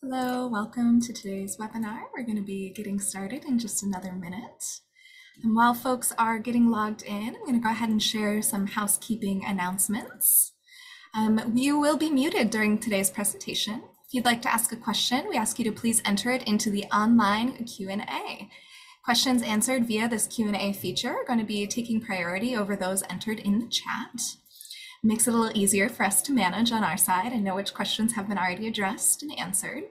Hello, welcome to today's webinar. We're going to be getting started in just another minute. And while folks are getting logged in, I'm going to go ahead and share some housekeeping announcements. Um, you will be muted during today's presentation. If you'd like to ask a question, we ask you to please enter it into the online Q&A. Questions answered via this Q&A feature are going to be taking priority over those entered in the chat. Makes it a little easier for us to manage on our side and know which questions have been already addressed and answered.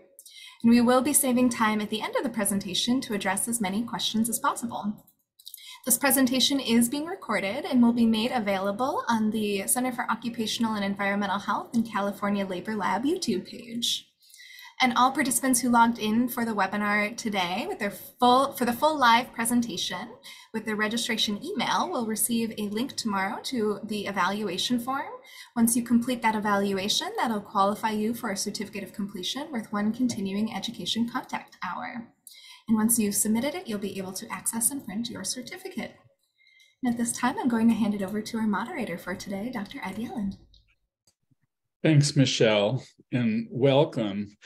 And we will be saving time at the end of the presentation to address as many questions as possible. This presentation is being recorded and will be made available on the Center for Occupational and Environmental Health and California Labor Lab YouTube page. And all participants who logged in for the webinar today with their full for the full live presentation with their registration email will receive a link tomorrow to the evaluation form. Once you complete that evaluation, that'll qualify you for a certificate of completion with one continuing education contact hour. And once you've submitted it, you'll be able to access and print your certificate. And at this time, I'm going to hand it over to our moderator for today, Dr. Ed Yelin. Thanks, Michelle, and welcome.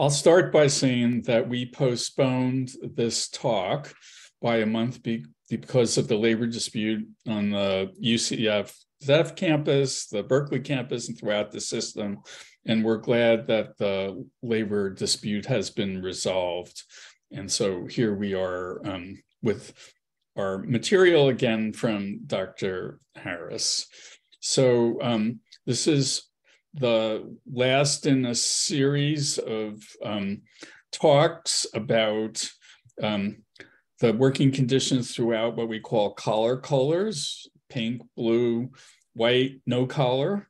I'll start by saying that we postponed this talk by a month because of the labor dispute on the UCF ZEF campus, the Berkeley campus, and throughout the system. And we're glad that the labor dispute has been resolved. And so here we are um, with our material again from Dr. Harris. So um, this is the last in a series of um, talks about um, the working conditions throughout what we call collar colors, pink, blue, white, no collar.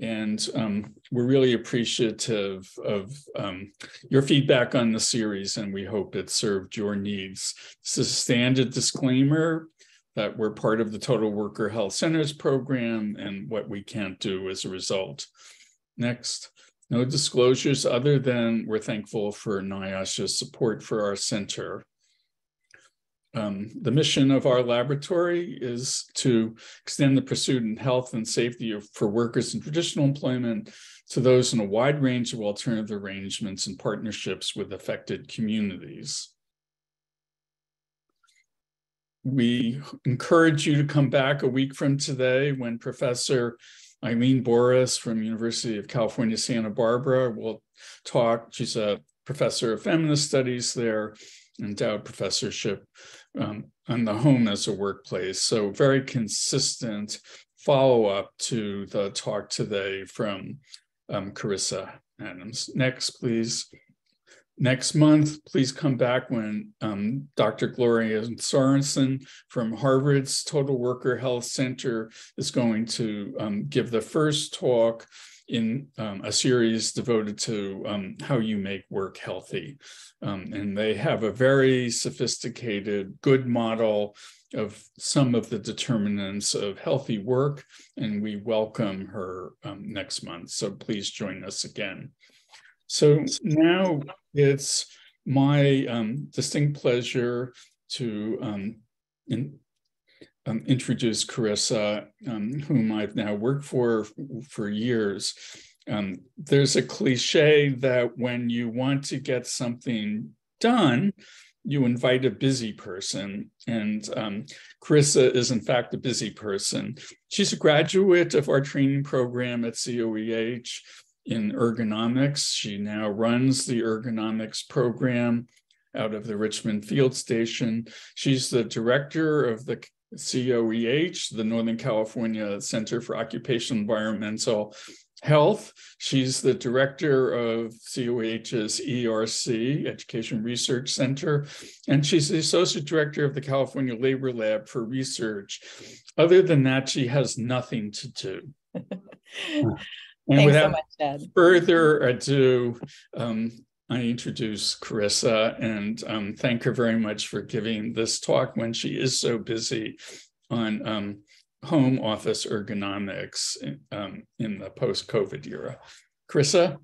And um, we're really appreciative of um, your feedback on the series, and we hope it served your needs. This is a standard disclaimer that we're part of the Total Worker Health Centers program and what we can't do as a result. Next, no disclosures other than we're thankful for NIOSH's support for our center. Um, the mission of our laboratory is to extend the pursuit in health and safety of, for workers in traditional employment to those in a wide range of alternative arrangements and partnerships with affected communities. We encourage you to come back a week from today when Professor Eileen Boris from University of California, Santa Barbara will talk. She's a professor of feminist studies there, endowed professorship um, on the home as a workplace. So very consistent follow-up to the talk today from um, Carisa Adams. Next, please next month, please come back when um, Dr. Glorian Sorensen from Harvard's Total Worker Health Center is going to um, give the first talk in um, a series devoted to um, how you make work healthy. Um, and they have a very sophisticated, good model of some of the determinants of healthy work, and we welcome her um, next month. So please join us again. So now it's my um, distinct pleasure to um, in, um, introduce Carisa, um, whom I've now worked for for years. Um, there's a cliche that when you want to get something done, you invite a busy person. And um, Carisa is, in fact, a busy person. She's a graduate of our training program at COEH in ergonomics. She now runs the ergonomics program out of the Richmond Field Station. She's the director of the COEH, the Northern California Center for Occupational Environmental Health. She's the director of COEH's ERC, Education Research Center, and she's the associate director of the California Labor Lab for Research. Other than that, she has nothing to do. And Thanks without so much, further ado, um, I introduce Carisa and um, thank her very much for giving this talk when she is so busy on um, home office ergonomics um, in the post-COVID era. Carisa?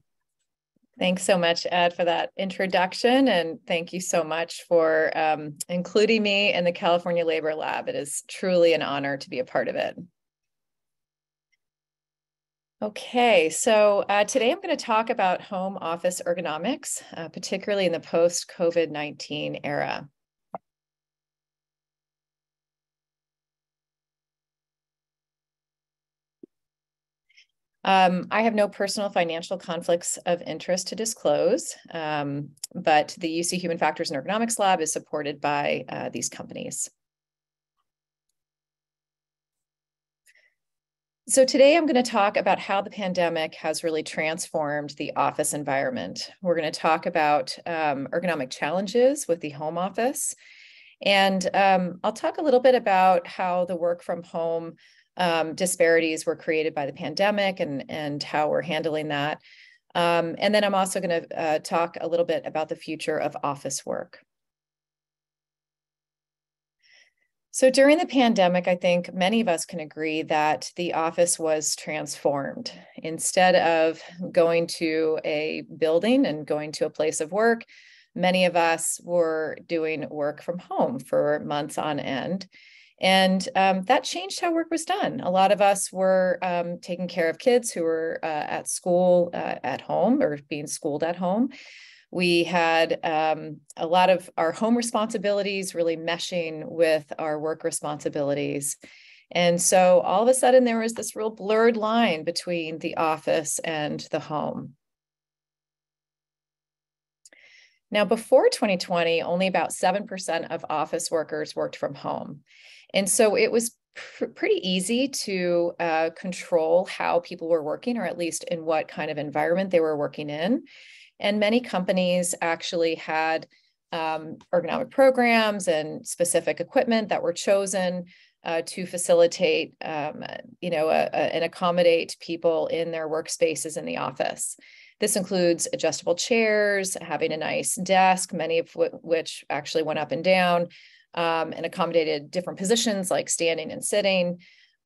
Thanks so much, Ed, for that introduction. And thank you so much for um, including me in the California Labor Lab. It is truly an honor to be a part of it. Okay, so uh, today I'm going to talk about home office ergonomics, uh, particularly in the post COVID 19 era. Um, I have no personal financial conflicts of interest to disclose, um, but the UC Human Factors and Ergonomics Lab is supported by uh, these companies. So today I'm going to talk about how the pandemic has really transformed the office environment. We're going to talk about um, ergonomic challenges with the home office. And um, I'll talk a little bit about how the work from home um, disparities were created by the pandemic and, and how we're handling that. Um, and then I'm also going to uh, talk a little bit about the future of office work. So during the pandemic, I think many of us can agree that the office was transformed. Instead of going to a building and going to a place of work, many of us were doing work from home for months on end. And um, that changed how work was done. A lot of us were um, taking care of kids who were uh, at school uh, at home or being schooled at home. We had um, a lot of our home responsibilities really meshing with our work responsibilities. And so all of a sudden, there was this real blurred line between the office and the home. Now, before 2020, only about 7% of office workers worked from home. And so it was pr- pretty easy to uh, control how people were working, or at least in what kind of environment they were working in. And many companies actually had um, ergonomic programs and specific equipment that were chosen uh, to facilitate, um, you know, a, a, and accommodate people in their workspaces in the office. This includes adjustable chairs, having a nice desk, many of which actually went up and down, um, and accommodated different positions like standing and sitting.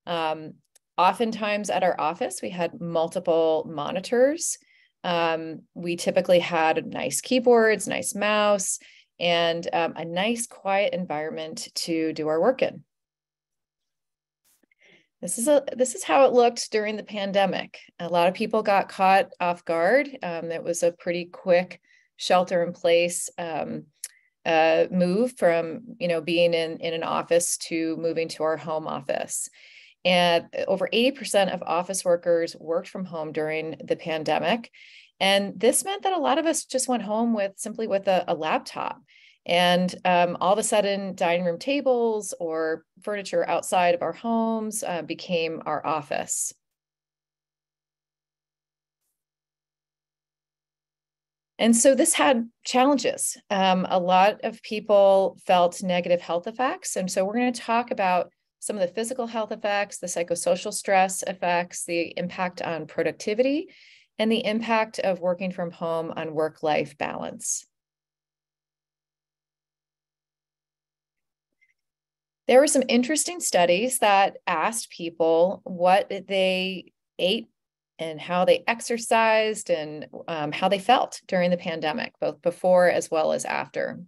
Um, oftentimes at our office, we had multiple monitors. Um, we typically had nice keyboards, nice mouse, and um, a nice quiet environment to do our work in. This is a this is how it looked during the pandemic. A lot of people got caught off guard. Um, it was a pretty quick shelter in place um, uh, move from you know being in in an office to moving to our home office and over 80% of office workers worked from home during the pandemic and this meant that a lot of us just went home with simply with a, a laptop and um, all of a sudden dining room tables or furniture outside of our homes uh, became our office And so this had challenges. Um, a lot of people felt negative health effects. And so we're going to talk about some of the physical health effects, the psychosocial stress effects, the impact on productivity, and the impact of working from home on work life balance. There were some interesting studies that asked people what they ate and how they exercised and um, how they felt during the pandemic, both before as well as after.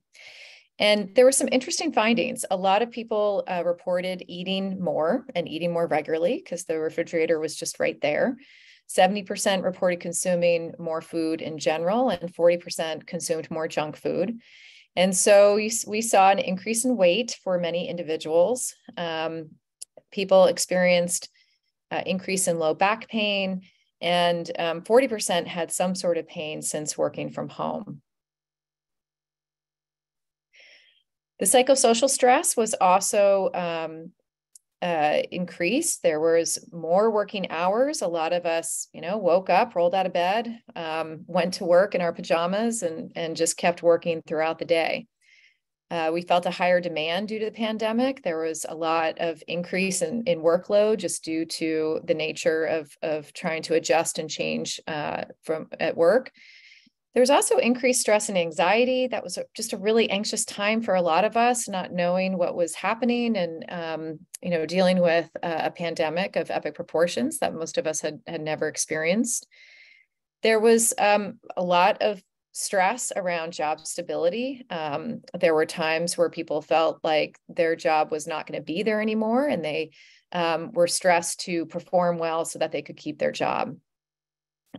And there were some interesting findings. A lot of people uh, reported eating more and eating more regularly because the refrigerator was just right there. 70% reported consuming more food in general, and 40% consumed more junk food. And so we, saw an increase in weight for many individuals. Um, people experienced uh, increase in low back pain, and um, 40% had some sort of pain since working from home. The psychosocial stress was also um, uh, increased. There was more working hours. A lot of us, you know, woke up, rolled out of bed, um, went to work in our pajamas, and and just kept working throughout the day. Uh, we felt a higher demand due to the pandemic. There was a lot of increase in, in workload just due to the nature of, of trying to adjust and change uh, from at work. There was also increased stress and anxiety. That was just a really anxious time for a lot of us, not knowing what was happening and um, you know dealing with a, a pandemic of epic proportions that most of us had had never experienced. There was um, a lot of stress around job stability. Um, there were times where people felt like their job was not going to be there anymore and they um, were stressed to perform well so that they could keep their job.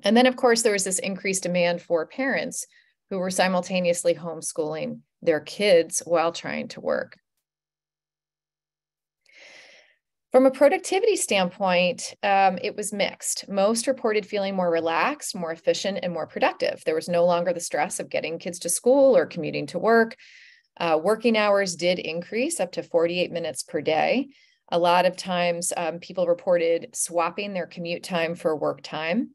And then, of course, there was this increased demand for parents who were simultaneously homeschooling their kids while trying to work. From a productivity standpoint, um, it was mixed. Most reported feeling more relaxed, more efficient, and more productive. There was no longer the stress of getting kids to school or commuting to work. Uh, working hours did increase up to 48 minutes per day. A lot of times, um, people reported swapping their commute time for work time.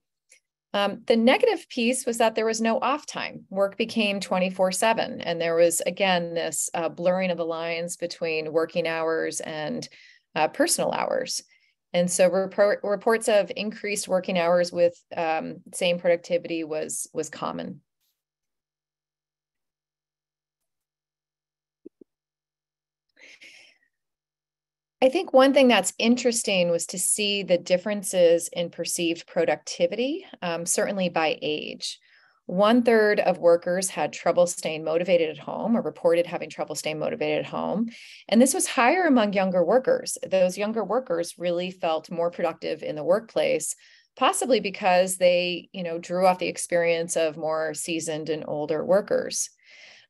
Um, the negative piece was that there was no off time. Work became 24 7. And there was, again, this uh, blurring of the lines between working hours and uh, personal hours. And so report, reports of increased working hours with um, same productivity was, was common. I think one thing that's interesting was to see the differences in perceived productivity, um, certainly by age. One third of workers had trouble staying motivated at home or reported having trouble staying motivated at home. And this was higher among younger workers. Those younger workers really felt more productive in the workplace, possibly because they, you know, drew off the experience of more seasoned and older workers.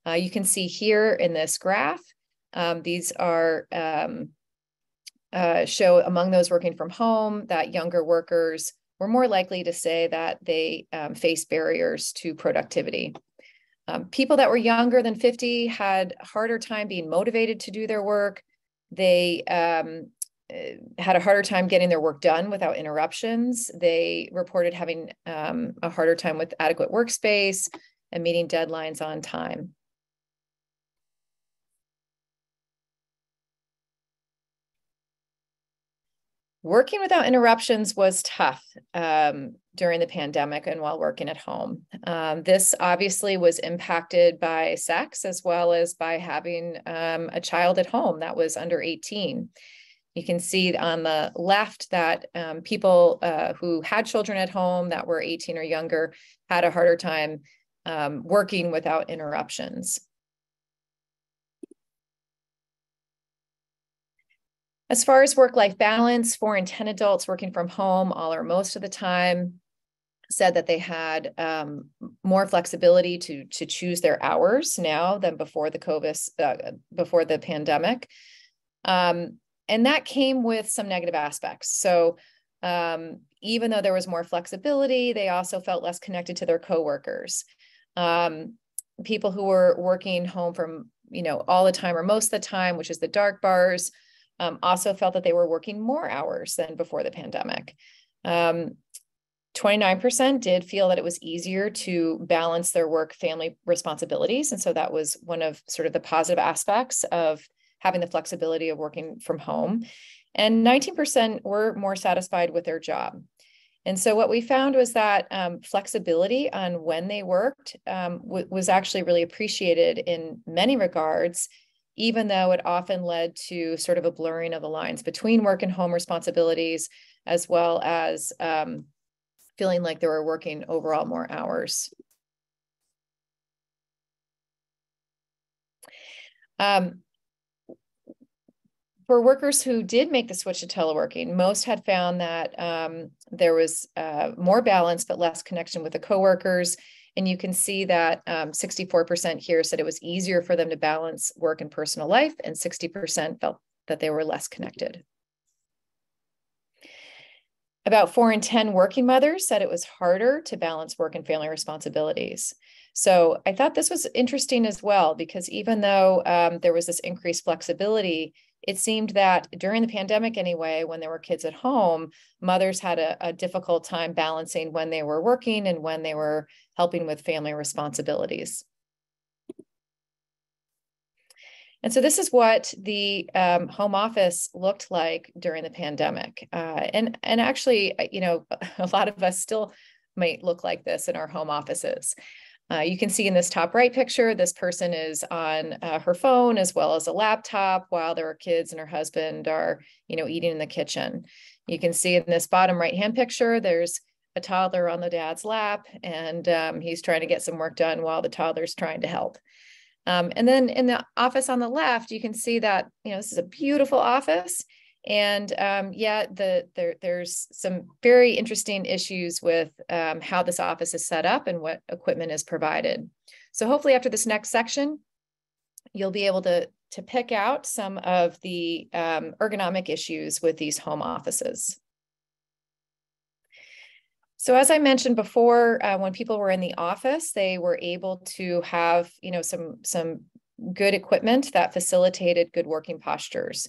Uh, you can see here in this graph, um, these are um, uh, show among those working from home that younger workers were more likely to say that they um, face barriers to productivity. Um, people that were younger than 50 had a harder time being motivated to do their work. They um, eh, had a harder time getting their work done without interruptions. They reported having um, a harder time with adequate workspace and meeting deadlines on time. Working without interruptions was tough um, during the pandemic and while working at home. Um, this obviously was impacted by sex as well as by having um, a child at home that was under 18. You can see on the left that um, people uh, who had children at home that were 18 or younger had a harder time um, working without interruptions. As far as work life balance, four in 10 adults working from home all or most of the time said that they had um, more flexibility to, to choose their hours now than before the COVID, uh, before the pandemic. Um, and that came with some negative aspects. So um, even though there was more flexibility, they also felt less connected to their coworkers. Um, people who were working home from you know all the time or most of the time, which is the dark bars, um, also felt that they were working more hours than before the pandemic. Um, 29% did feel that it was easier to balance their work family responsibilities. And so that was one of sort of the positive aspects of having the flexibility of working from home. And 19% were more satisfied with their job. And so what we found was that um, flexibility on when they worked um, was actually really appreciated in many regards even though it often led to sort of a blurring of the lines between work and home responsibilities, as well as um, feeling like they were working overall more hours. Um, for workers who did make the switch to teleworking, most had found that um, there was uh, more balance but less connection with the coworkers and you can see that um, 64% here said it was easier for them to balance work and personal life, and 60% felt that they were less connected. About four in 10 working mothers said it was harder to balance work and family responsibilities. So I thought this was interesting as well, because even though um, there was this increased flexibility, it seemed that during the pandemic anyway, when there were kids at home, mothers had a, a difficult time balancing when they were working and when they were helping with family responsibilities. And so this is what the um, home office looked like during the pandemic. Uh, and, and actually, you know, a lot of us still might look like this in our home offices. Uh, you can see in this top right picture, this person is on uh, her phone as well as a laptop while their kids and her husband are, you know, eating in the kitchen. You can see in this bottom right hand picture, there's a toddler on the dad's lap and um, he's trying to get some work done while the toddler's trying to help. Um, and then in the office on the left, you can see that, you know, this is a beautiful office And um, yeah, the, there, there's some very interesting issues with um, how this office is set up and what equipment is provided. So hopefully after this next section, you'll be able to, to pick out some of the um, ergonomic issues with these home offices. So as I mentioned before, uh, when people were in the office, they were able to have, you know, some some good equipment that facilitated good working postures.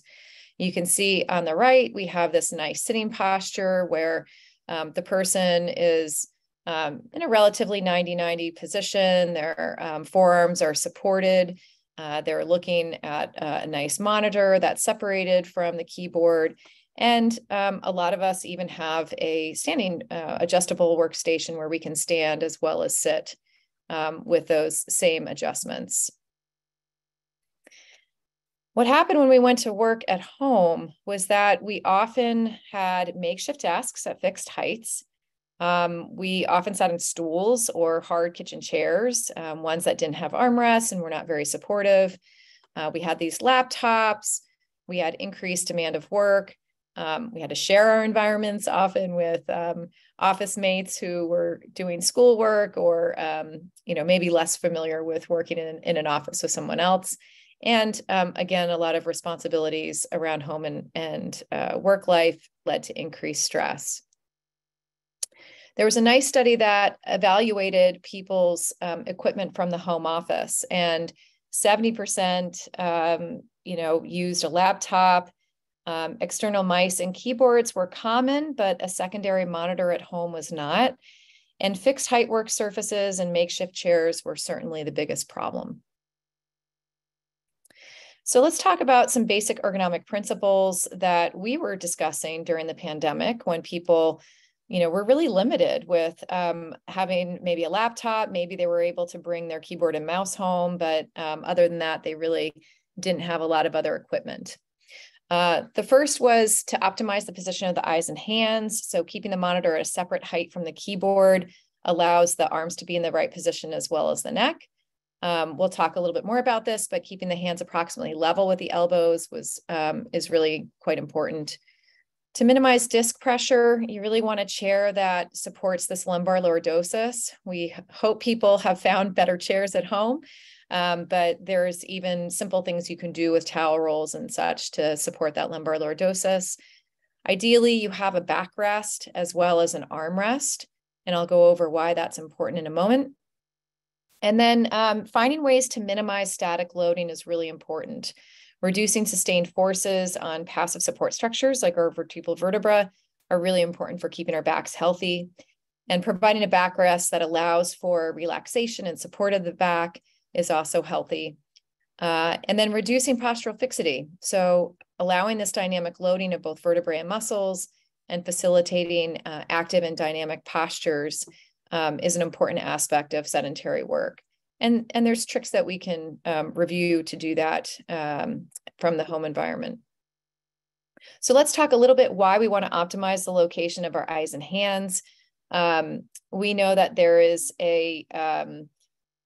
You can see on the right, we have this nice sitting posture where um, the person is um, in a relatively 90-90 position. Their um, forearms are supported. Uh, they're looking at a nice monitor that's separated from the keyboard. And um, a lot of us even have a standing uh, adjustable workstation where we can stand as well as sit um, with those same adjustments. What happened when we went to work at home was that we often had makeshift desks at fixed heights. Um, we often sat in stools or hard kitchen chairs, um, ones that didn't have armrests and were not very supportive. Uh, we had these laptops. We had increased demand of work. Um, we had to share our environments often with um, office mates who were doing schoolwork or, um, you know, maybe less familiar with working in, in an office with someone else. And um, again, a lot of responsibilities around home and, and uh, work life led to increased stress. There was a nice study that evaluated people's um, equipment from the home office, and 70%, um, you know, used a laptop. Um, external mice and keyboards were common, but a secondary monitor at home was not. And fixed height work surfaces and makeshift chairs were certainly the biggest problem. So let's talk about some basic ergonomic principles that we were discussing during the pandemic when people, you know, were really limited with um, having maybe a laptop. Maybe they were able to bring their keyboard and mouse home, but um, other than that, they really didn't have a lot of other equipment. Uh, the first was to optimize the position of the eyes and hands. So keeping the monitor at a separate height from the keyboard allows the arms to be in the right position as well as the neck. Um, we'll talk a little bit more about this, but keeping the hands approximately level with the elbows was um, is really quite important. To minimize disc pressure, you really want a chair that supports this lumbar lordosis. We hope people have found better chairs at home, um, but there's even simple things you can do with towel rolls and such to support that lumbar lordosis. Ideally, you have a backrest as well as an armrest, and I'll go over why that's important in a moment. And then um, finding ways to minimize static loading is really important. Reducing sustained forces on passive support structures like our vertebral vertebra are really important for keeping our backs healthy. And providing a backrest that allows for relaxation and support of the back is also healthy. Uh, and then reducing postural fixity. So allowing this dynamic loading of both vertebrae and muscles and facilitating uh, active and dynamic postures um, is an important aspect of sedentary work. And, and there's tricks that we can um, review to do that um, from the home environment. So let's talk a little bit why we want to optimize the location of our eyes and hands. Um, we know that there is a, um,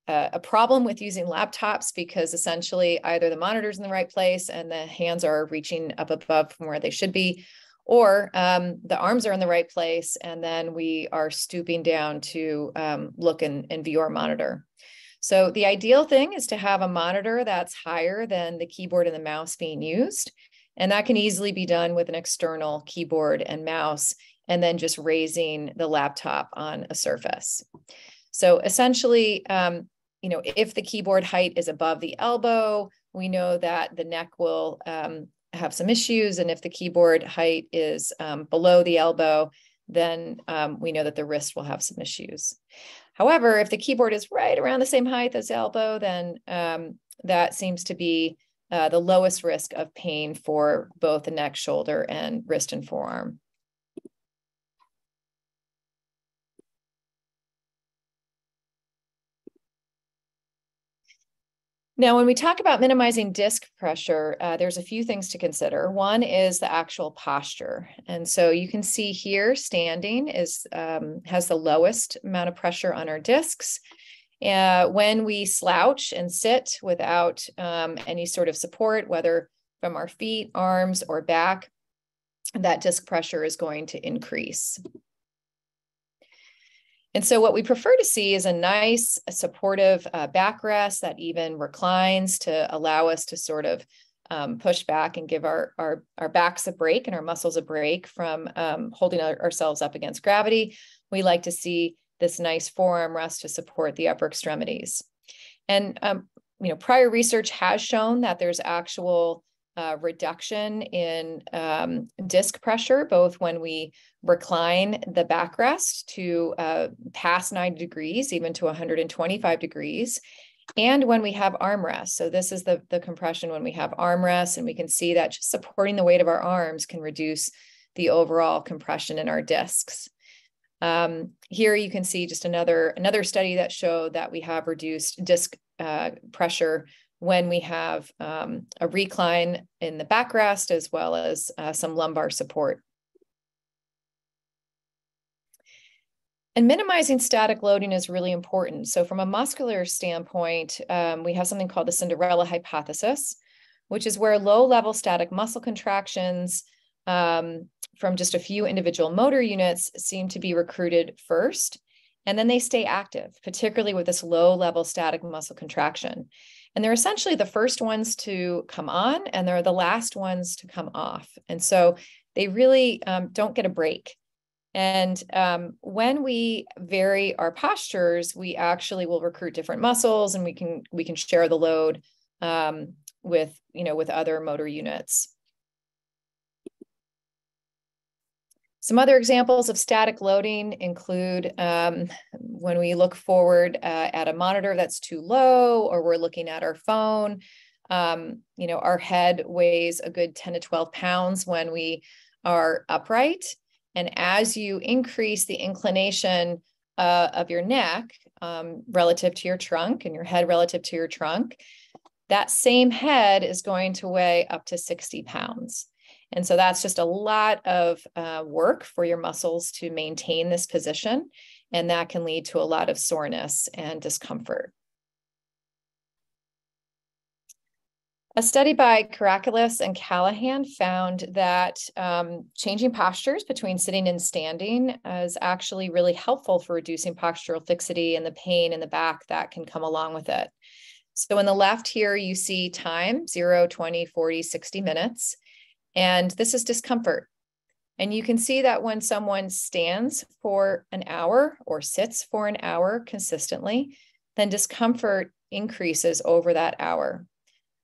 a problem with using laptops because essentially either the monitor's in the right place and the hands are reaching up above from where they should be, or um, the arms are in the right place and then we are stooping down to um, look and, and view our monitor. So the ideal thing is to have a monitor that's higher than the keyboard and the mouse being used. And that can easily be done with an external keyboard and mouse and then just raising the laptop on a surface. So essentially, um, you know, if the keyboard height is above the elbow, we know that the neck will um, have some issues. And if the keyboard height is um, below the elbow, then um, we know that the wrist will have some issues. However, if the keyboard is right around the same height as the elbow, then um, that seems to be uh, the lowest risk of pain for both the neck, shoulder, and wrist and forearm. Now, when we talk about minimizing disc pressure, uh, there's a few things to consider. One is the actual posture. And so you can see here, standing is um, has the lowest amount of pressure on our discs. Uh, when we slouch and sit without um, any sort of support, whether from our feet, arms, or back, that disc pressure is going to increase. And so what we prefer to see is a nice supportive uh, backrest that even reclines to allow us to sort of um, push back and give our, our, our backs a break and our muscles a break from um, holding our, ourselves up against gravity. We like to see this nice forearm rest to support the upper extremities. And um, you know, prior research has shown that there's actual uh, reduction in um, disc pressure, both when we recline the backrest to uh, past 90 degrees, even to 125 degrees, and when we have armrests. So this is the, the compression when we have armrests, and we can see that just supporting the weight of our arms can reduce the overall compression in our discs. Um, here you can see just another another study that showed that we have reduced disc uh, pressure when we have um, a recline in the backrest as well as uh, some lumbar support. And minimizing static loading is really important. So from a muscular standpoint, um, we have something called the Cinderella hypothesis, which is where low level static muscle contractions um, from just a few individual motor units seem to be recruited first, and then they stay active, particularly with this low level static muscle contraction. And they're essentially the first ones to come on, and they're the last ones to come off. And so they really um, don't get a break. And um, when we vary our postures, we actually will recruit different muscles, and we can we can share the load um, with you know with other motor units. Some other examples of static loading include um, when we look forward uh, at a monitor that's too low, or we're looking at our phone. Um, you know, our head weighs a good 10 to 12 pounds when we are upright. And as you increase the inclination uh, of your neck um, relative to your trunk and your head relative to your trunk, that same head is going to weigh up to 60 pounds. And so that's just a lot of uh, work for your muscles to maintain this position. And that can lead to a lot of soreness and discomfort. A study by Karakolis and Callaghan found that um, changing postures between sitting and standing is actually really helpful for reducing postural fixity and the pain in the back that can come along with it. So in the left here, you see time, 0, 20, 40, 60 minutes. And this is discomfort. And you can see that when someone stands for an hour or sits for an hour consistently, then discomfort increases over that hour.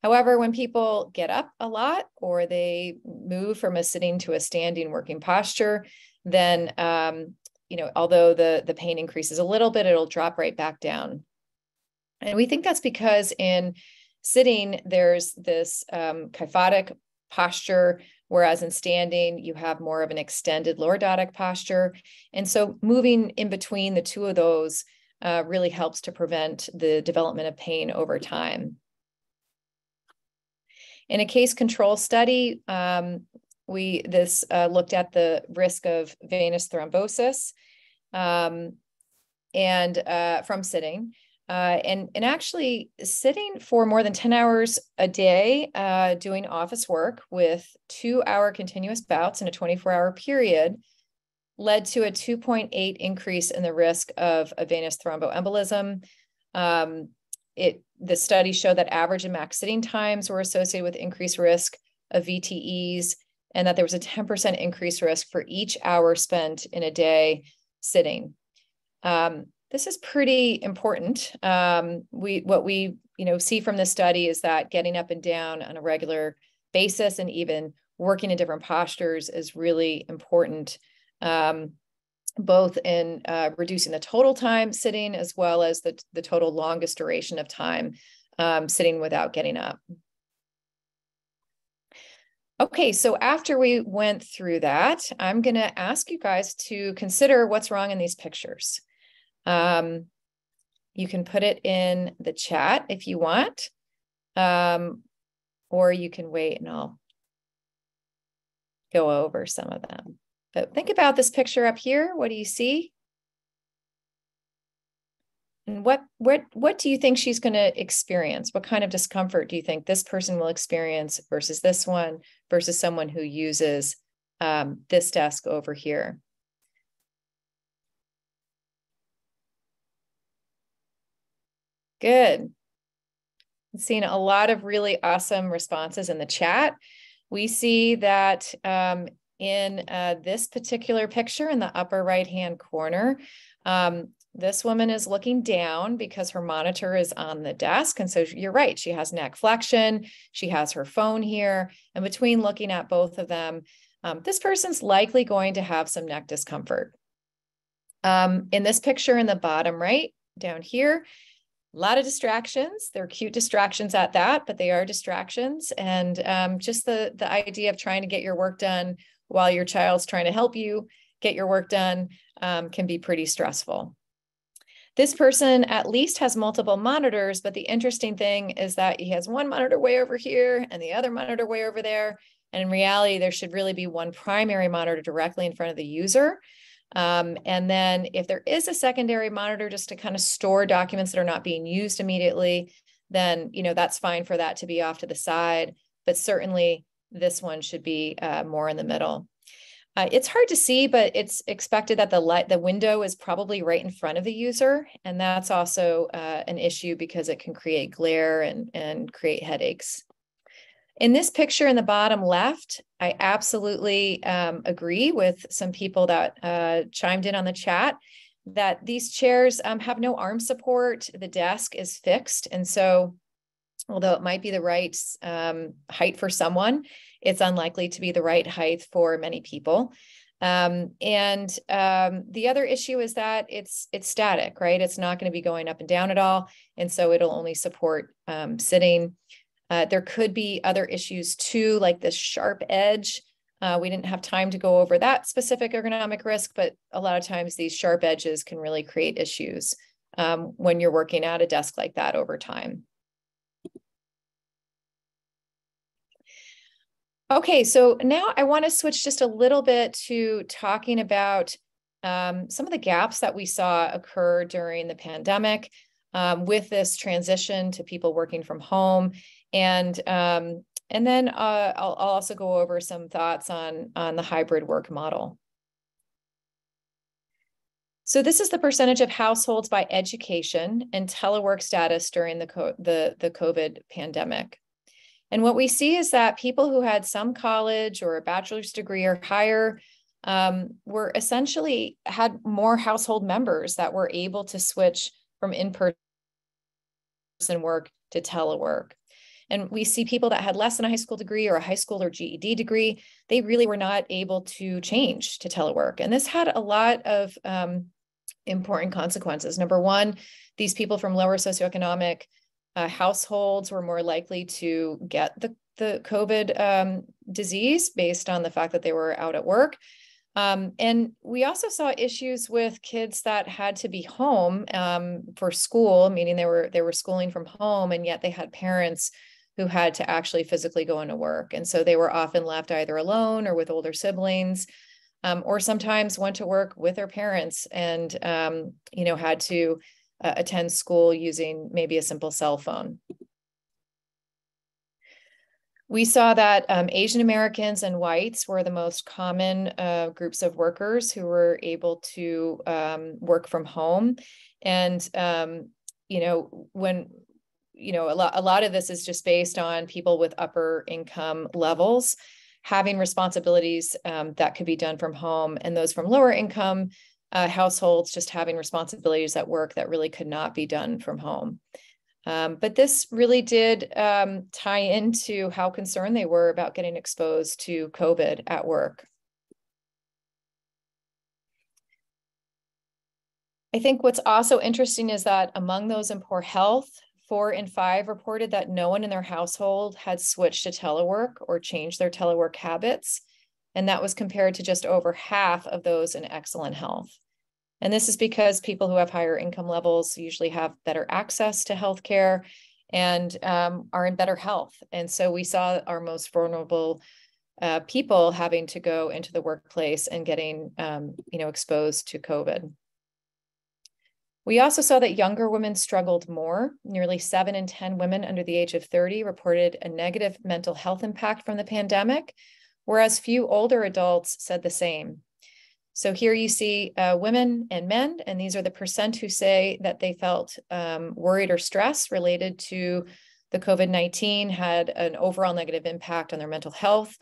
However, when people get up a lot or they move from a sitting to a standing working posture, then um, you know, although the the pain increases a little bit, it'll drop right back down. And we think that's because in sitting, there's this um, kyphotic posture, whereas in standing, you have more of an extended lordotic posture. And so moving in between the two of those uh, really helps to prevent the development of pain over time. In a case control study, um, we this uh, looked at the risk of venous thrombosis um, and uh, from sitting. Uh, and, and actually sitting for more than 10 hours a day uh, doing office work with two hour continuous bouts in a 24 hour period led to a 2.8 increase in the risk of a venous thromboembolism. Um, it, the study showed that average and max sitting times were associated with increased risk of VTEs and that there was a 10% increased risk for each hour spent in a day sitting. Um, this is pretty important. Um, we what we you know see from this study is that getting up and down on a regular basis and even working in different postures is really important, um, both in uh, reducing the total time sitting as well as the the total longest duration of time um, sitting without getting up. Okay, so after we went through that, I'm going to ask you guys to consider what's wrong in these pictures. Um, you can put it in the chat if you want, um, or you can wait and I'll go over some of them. But think about this picture up here. What do you see? And what what what do you think she's going to experience? What kind of discomfort do you think this person will experience versus this one versus someone who uses um, this desk over here. Good. I've seen a lot of really awesome responses in the chat. We see that um, in uh, this particular picture in the upper right hand corner, um, this woman is looking down because her monitor is on the desk. And so you're right, she has neck flexion, she has her phone here. And between looking at both of them, um, this person's likely going to have some neck discomfort. Um, in this picture in the bottom right, down here, a lot of distractions. They're cute distractions at that, but they are distractions. And um, just the, the idea of trying to get your work done while your child's trying to help you get your work done um, can be pretty stressful. This person at least has multiple monitors, but the interesting thing is that he has one monitor way over here and the other monitor way over there. And in reality, there should really be one primary monitor directly in front of the user. Um, and then if there is a secondary monitor just to kind of store documents that are not being used immediately, then you know that's fine for that to be off to the side. But certainly this one should be uh, more in the middle. Uh, it's hard to see, but it's expected that the light, the window is probably right in front of the user. And that's also uh, an issue because it can create glare and, and create headaches. In this picture in the bottom left, I absolutely um, agree with some people that uh, chimed in on the chat that these chairs um, have no arm support. The desk is fixed. And so although it might be the right um, height for someone, it's unlikely to be the right height for many people. Um, and um, the other issue is that it's it's static, right? It's not going to be going up and down at all, and so it'll only support um, sitting. Uh, there could be other issues too, like this sharp edge. Uh, we didn't have time to go over that specific ergonomic risk, but a lot of times these sharp edges can really create issues um, when you're working at a desk like that over time. Okay, so now I want to switch just a little bit to talking about um, some of the gaps that we saw occur during the pandemic um, with this transition to people working from home. And um, and then uh, I'll, I'll also go over some thoughts on, on the hybrid work model. So this is the percentage of households by education and telework status during the, the, the COVID pandemic. And what we see is that people who had some college or a bachelor's degree or higher um, were essentially had more household members that were able to switch from in-person work to telework. And we see people that had less than a high school degree or a high school or GED degree, they really were not able to change to telework. And this had a lot of um, important consequences. Number one, these people from lower socioeconomic uh, households were more likely to get the, the COVID um, disease based on the fact that they were out at work. Um, and we also saw issues with kids that had to be home um, for school, meaning they were they were schooling from home, and yet they had parents who had to actually physically go into work, and so they were often left either alone or with older siblings, um, or sometimes went to work with their parents and um, you know had to uh, attend school using maybe a simple cell phone. We saw that um, Asian Americans and whites were the most common uh, groups of workers who were able to um, work from home. And, um, you know, when, you know, a lot, a lot of this is just based on people with upper income levels having responsibilities um, that could be done from home and those from lower income uh, households just having responsibilities at work that really could not be done from home. Um, but this really did um, tie into how concerned they were about getting exposed to COVID at work. I think what's also interesting is that among those in poor health, four in five reported that no one in their household had switched to telework or changed their telework habits. And that was compared to just over half of those in excellent health. And this is because people who have higher income levels usually have better access to healthcare and um, are in better health. And so we saw our most vulnerable uh, people having to go into the workplace and getting, um, you know, exposed to COVID. We also saw that younger women struggled more. Nearly seven in 10 women under the age of 30 reported a negative mental health impact from the pandemic, whereas few older adults said the same. So here you see uh, women and men, and these are the percent who say that they felt um, worried or stressed related to the COVID 19 had an overall negative impact on their mental health.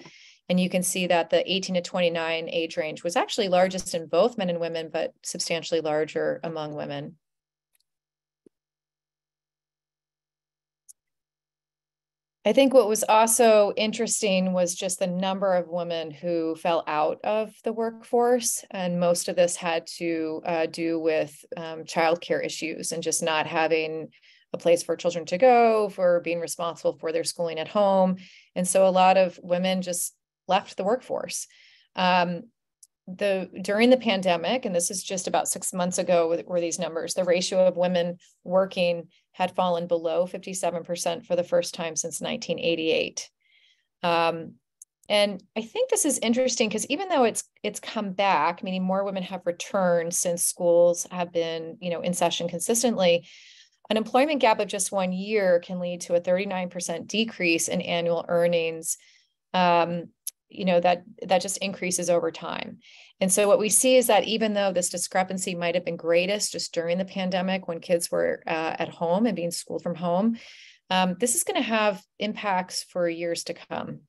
And you can see that the 18 to 29 age range was actually largest in both men and women, but substantially larger among women. I think what was also interesting was just the number of women who fell out of the workforce. And most of this had to uh, do with um, childcare issues and just not having a place for children to go, for being responsible for their schooling at home. And so a lot of women just left the workforce. Um, the during the pandemic, and this is just about six months ago, were these numbers. The ratio of women working had fallen below 57% for the first time since 1988. Um, and I think this is interesting because even though it's it's come back, meaning more women have returned since schools have been, you know, in session consistently, an employment gap of just one year can lead to a 39% decrease in annual earnings um, you know that that just increases over time. And so what we see is that even though this discrepancy might have been greatest just during the pandemic when kids were uh, at home and being schooled from home um, this is going to have impacts for years to come.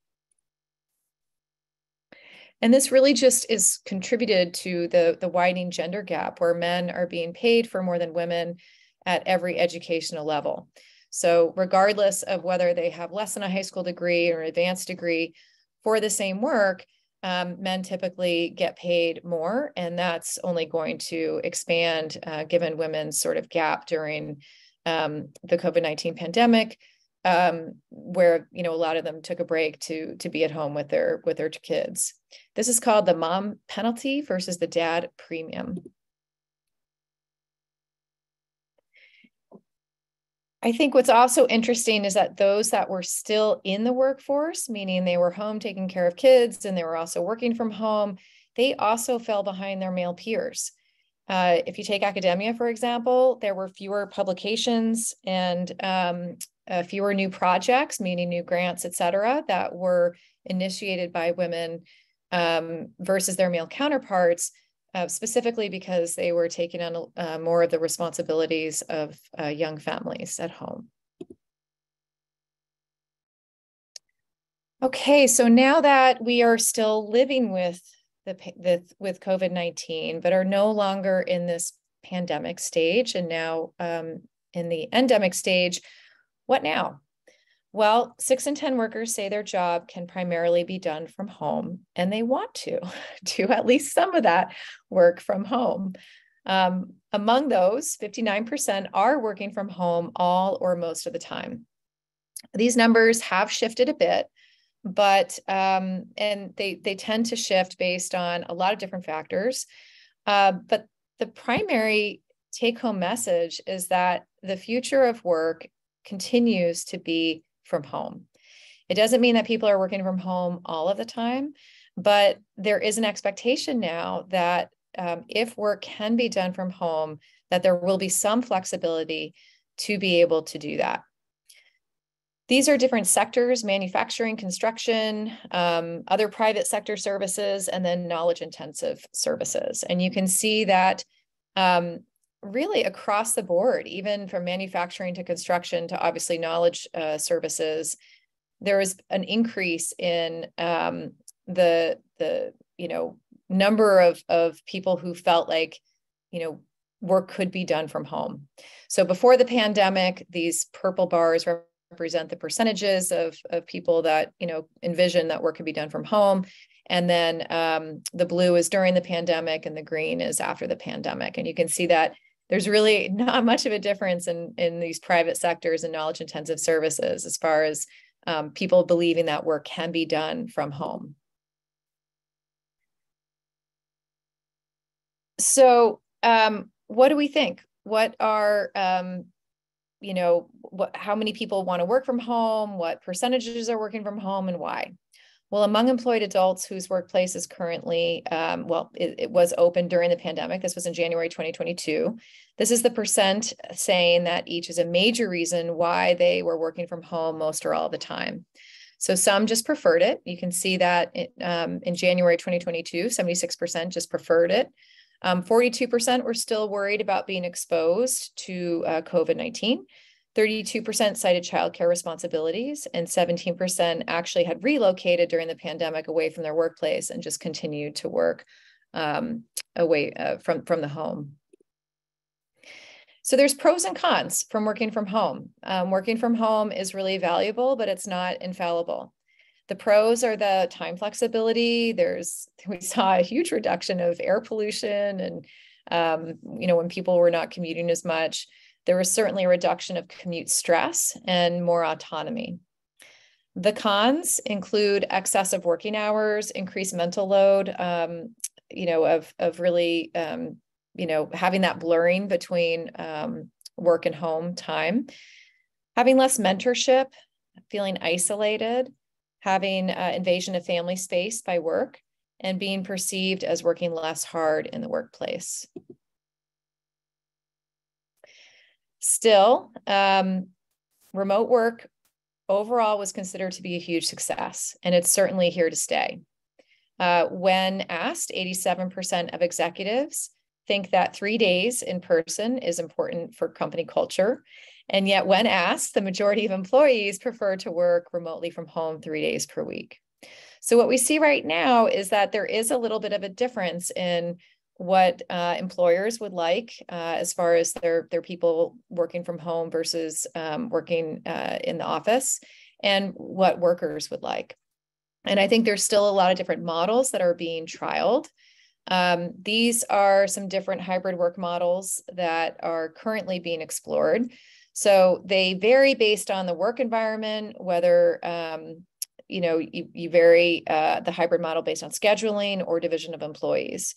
And this really just is contributed to the the widening gender gap where men are being paid for more than women at every educational level. So regardless of whether they have less than a high school degree or an advanced degree for the same work, um, men typically get paid more, and that's only going to expand uh, given women's sort of gap during um, the COVID nineteen pandemic, um, where you know a lot of them took a break to to be at home with their with their kids. This is called the mom penalty versus the dad premium. I think what's also interesting is that those that were still in the workforce, meaning they were home taking care of kids and they were also working from home, they also fell behind their male peers. Uh, if you take academia, for example, there were fewer publications and um, uh, fewer new projects, meaning new grants, et cetera, that were initiated by women um, versus their male counterparts uh, specifically because they were taking on uh, more of the responsibilities of uh, young families at home. Okay, so now that we are still living with the, the with COVID-19, but are no longer in this pandemic stage and now um, in the endemic stage, what now? Well, six in 10 workers say their job can primarily be done from home, and they want to do at least some of that work from home. Um, among those, 59% are working from home all or most of the time. These numbers have shifted a bit, but um, and they they tend to shift based on a lot of different factors. Uh, but the primary take home message is that the future of work continues to be from home. It doesn't mean that people are working from home all of the time, but there is an expectation now that um, if work can be done from home, that there will be some flexibility to be able to do that. These are different sectors manufacturing, construction, um, other private sector services, and then knowledge intensive services. And you can see that um, really across the board, even from manufacturing to construction to obviously knowledge uh, services, there was an increase in um, the the you know number of of people who felt like you know work could be done from home. So before the pandemic, these purple bars represent the percentages of of people that you know envision that work could be done from home. And then um, the blue is during the pandemic and the green is after the pandemic. And you can see that there's really not much of a difference in in these private sectors and knowledge intensive services as far as um, people believing that work can be done from home. So um, what do we think? What are, um, you know, what, how many people want to work from home? What percentages are working from home and why? Well, among employed adults whose workplace is currently, um, well, it, it, was open during the pandemic, this was in January 2022. This is the percent saying that each is a major reason why they were working from home most or all the time. So some just preferred it. You can see that it, um, in January 2022, 76% just preferred it. Um, 42% were still worried about being exposed to uh, COVID 19. 32% cited childcare responsibilities, and 17% actually had relocated during the pandemic away from their workplace and just continued to work um, away uh, from, from the home. So there's pros and cons from working from home. Um, working from home is really valuable, but it's not infallible. The pros are the time flexibility. There's we saw a huge reduction of air pollution, and um, you know when people were not commuting as much, there was certainly a reduction of commute stress and more autonomy. The cons include excessive working hours, increased mental load, um, you know, of of really um, you know, having that blurring between um, work and home time, having less mentorship, feeling isolated, having uh, invasion of family space by work, and being perceived as working less hard in the workplace. Still, um, remote work overall was considered to be a huge success, and it's certainly here to stay. Uh, when asked, 87% of executives think that three days in person is important for company culture. And yet, when asked, the majority of employees prefer to work remotely from home three days per week. So, what we see right now is that there is a little bit of a difference in what uh, employers would like uh, as far as their, their people working from home versus um, working uh, in the office, and what workers would like. And I think there's still a lot of different models that are being trialed. Um, these are some different hybrid work models that are currently being explored. So they vary based on the work environment, whether um, you know you, you vary uh, the hybrid model based on scheduling or division of employees.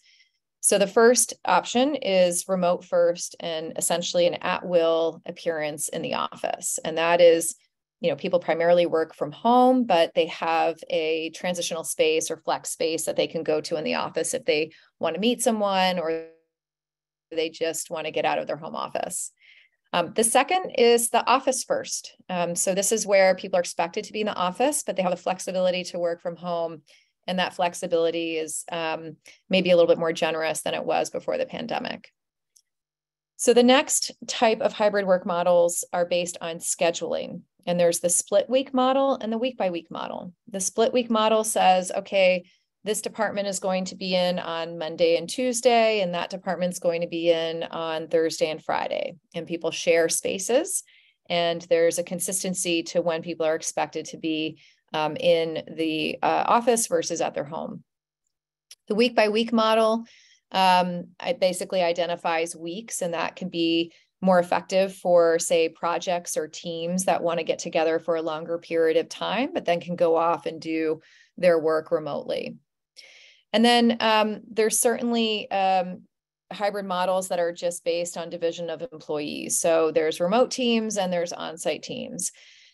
So the first option is remote first and essentially an at-will appearance in the office, and that is you know people primarily work from home but they have a transitional space or flex space that they can go to in the office if they want to meet someone or they just want to get out of their home office. Um, the second is the office first. Um, so this is where people are expected to be in the office but they have the flexibility to work from home and that flexibility is um, maybe a little bit more generous than it was before the pandemic so the next type of hybrid work models are based on scheduling. And there's the split week model and the week by week model. The split week model says, okay, this department is going to be in on Monday and Tuesday, and that department's going to be in on Thursday and Friday. And people share spaces, and there's a consistency to when people are expected to be um, in the uh, office versus at their home. The week by week model um, basically identifies weeks, and that can be more effective for, say, projects or teams that want to get together for a longer period of time, but then can go off and do their work remotely. And then um, there's certainly um, hybrid models that are just based on division of employees. So there's remote teams and there's on-site teams.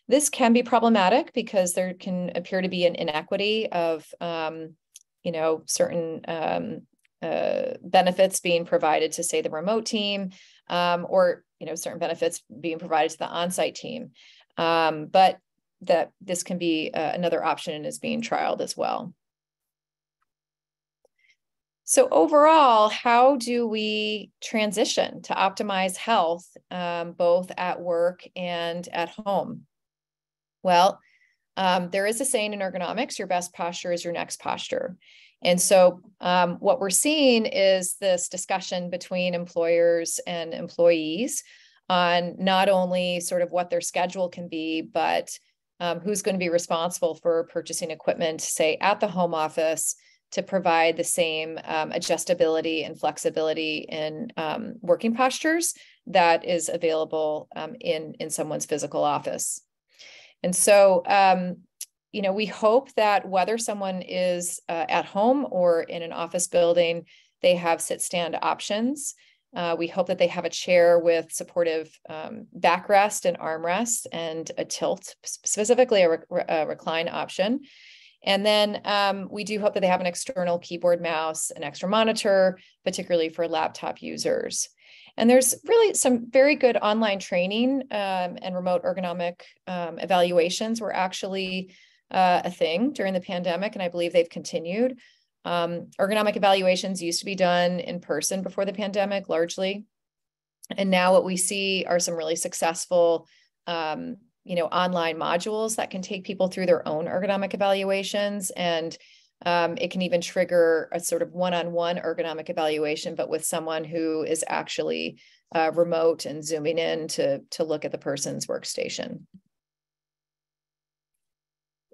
This can be problematic because there can appear to be an inequity of, um, you know, certain um, uh, benefits being provided to say the remote team um, or you know certain benefits being provided to the on-site team. Um, but that this can be uh, another option and is being trialed as well. So overall how do we transition to optimize health um, both at work and at home well um, there is a saying in ergonomics your best posture is your next posture and so, um, what we're seeing is this discussion between employers and employees on not only sort of what their schedule can be, but um, who's going to be responsible for purchasing equipment, say at the home office, to provide the same um, adjustability and flexibility in um, working postures that is available um, in in someone's physical office. And so, um, you know, we hope that whether someone is uh, at home or in an office building, they have sit stand options. Uh, we hope that they have a chair with supportive um, backrest and armrest and a tilt, specifically a, re- a recline option. And then um, we do hope that they have an external keyboard mouse, an extra monitor, particularly for laptop users. And there's really some very good online training um, and remote ergonomic um, evaluations. We're actually uh, a thing during the pandemic, and I believe they've continued. Um, ergonomic evaluations used to be done in person before the pandemic, largely. And now what we see are some really successful, um, you know, online modules that can take people through their own ergonomic evaluations. And um, it can even trigger a sort of one-on-one ergonomic evaluation, but with someone who is actually uh, remote and zooming in to, to look at the person's workstation.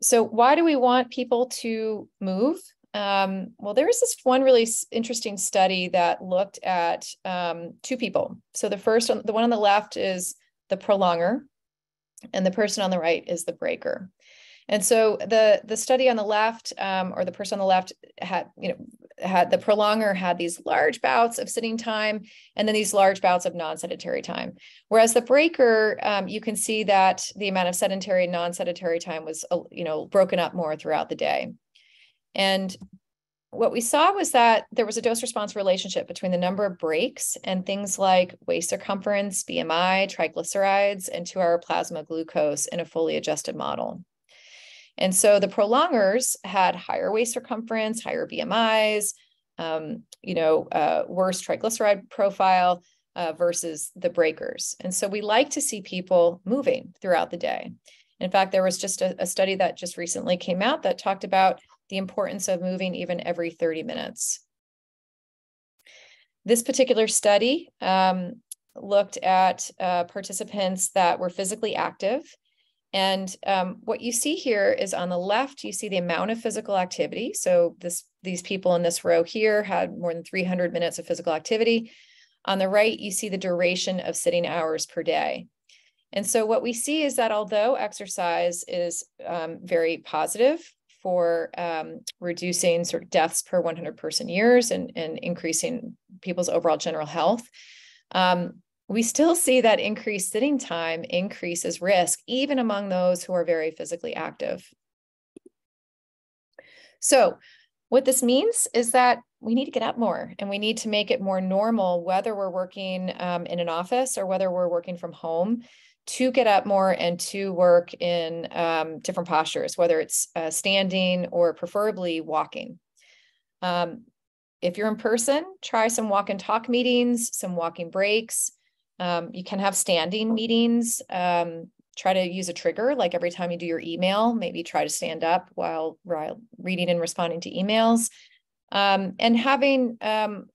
So why do we want people to move? Um, well, there was this one really interesting study that looked at um, two people. So the first one, the one on the left is the prolonger, and the person on the right is the breaker. And so the the study on the left, um, or the person on the left, had you know had the prolonger had these large bouts of sitting time, and then these large bouts of non-sedentary time. Whereas the breaker, um, you can see that the amount of sedentary and non-sedentary time was uh, you know broken up more throughout the day. And what we saw was that there was a dose response relationship between the number of breaks and things like waist circumference, BMI, triglycerides, and two hour plasma glucose in a fully adjusted model. And so the prolongers had higher waist circumference, higher BMIs, um, you know, uh, worse triglyceride profile uh, versus the breakers. And so we like to see people moving throughout the day. In fact, there was just a, a study that just recently came out that talked about the importance of moving even every 30 minutes. This particular study um, looked at uh, participants that were physically active and um, what you see here is on the left, you see the amount of physical activity. So this these people in this row here had more than 300 minutes of physical activity. On the right, you see the duration of sitting hours per day. And so what we see is that although exercise is um, very positive for um, reducing sort of deaths per 100 person years and, and increasing people's overall general health, um, we still see that increased sitting time increases risk, even among those who are very physically active. So, what this means is that we need to get up more and we need to make it more normal, whether we're working um, in an office or whether we're working from home, to get up more and to work in um, different postures, whether it's uh, standing or preferably walking. Um, if you're in person, try some walk and talk meetings, some walking breaks. Um, you can have standing meetings. Um, try to use a trigger, like every time you do your email, maybe try to stand up while, reading and responding to emails. Um, and having um,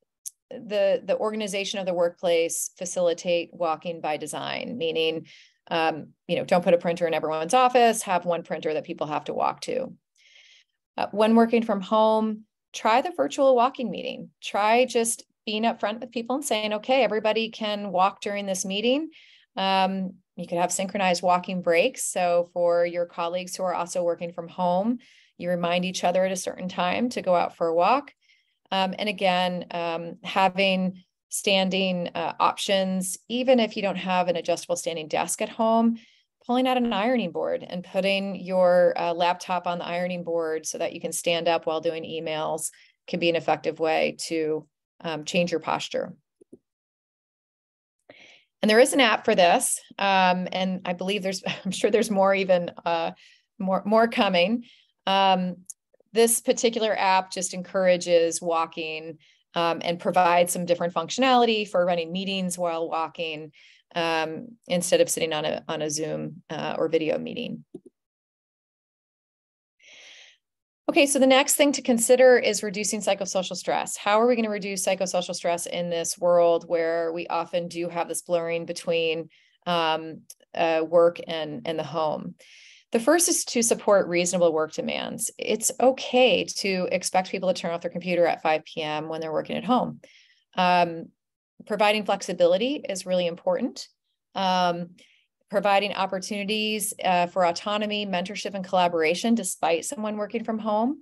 the, the organization of the workplace facilitate walking by design, meaning, um, you know, don't put a printer in everyone's office, have one printer that people have to walk to. Uh, when working from home, try the virtual walking meeting. Try just being upfront with people and saying, okay, everybody can walk during this meeting. Um, you could have synchronized walking breaks. So for your colleagues who are also working from home, you remind each other at a certain time to go out for a walk. Um, and again, um, having standing uh, options, even if you don't have an adjustable standing desk at home, pulling out an ironing board and putting your uh, laptop on the ironing board so that you can stand up while doing emails can be an effective way to um, change your posture. And there is an app for this, um, and I believe there's, I'm sure there's more even uh, more more coming. Um, this particular app just encourages walking um, and provides some different functionality for running meetings while walking um, instead of sitting on a on a Zoom uh, or video meeting. Okay, so the next thing to consider is reducing psychosocial stress. How are we going to reduce psychosocial stress in this world where we often do have this blurring between um, uh, work and, and the home? The first is to support reasonable work demands. It's okay to expect people to turn off their computer at 5 p.m. when they're working at home. Um, providing flexibility is really important. Um, providing opportunities uh, for autonomy, mentorship, and collaboration despite someone working from home.